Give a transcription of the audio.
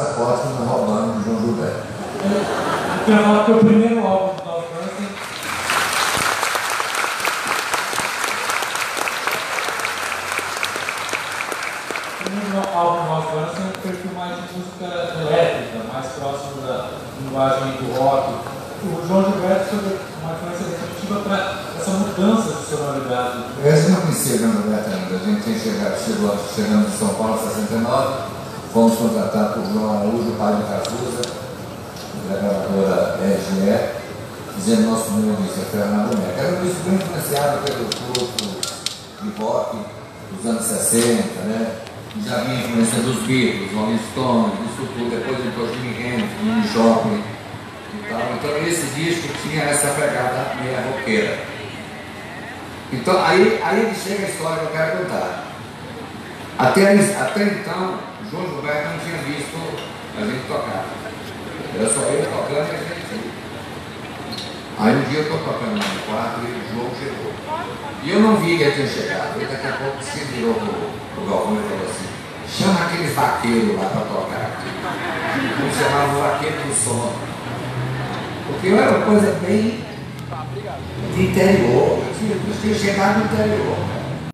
Passaporte não roubando do João Gilberto. Eu quero falar que o primeiro álbum do Nova França O primeiro álbum do Nova França é um perfil mais de música elétrica, mais próximo da linguagem do rock. O João Gilberto foi uma influência definitiva para essa mudança de sonoridade. Eu não conhecia o João Gilberto ainda. A gente tem chegado, chegou, chegamos em São Paulo em 69, fomos contratados por João Araújo, pai de Cazuza, da gravadora RGE, fizemos nosso primeiro disco, a Fernando Neca. Era um disco bem influenciado pelo grupo de rock dos anos 60, né? Já vinha influência dos Beatles, Rolling Stones, isso tudo. Depois entrou Jimi Hendrix, Jimmy Joplin e tal. Então esse disco tinha essa pegada meia roqueira. Então aí, aí chega a história que eu quero contar. Até, até então, João Gilberto não tinha visto a gente tocar. Era só ele tocando e a gente. Aí um dia eu estou tocando no quarto e o João chegou. E eu não vi que ele tinha chegado. E daqui a pouco se virou pro, pro Galvão e falou assim, chama aqueles vaqueiros lá para tocar aqui. Como chamava o vaqueiro do som. Porque eu era uma coisa bem de interior. Eu tinha, eu tinha chegado no interior.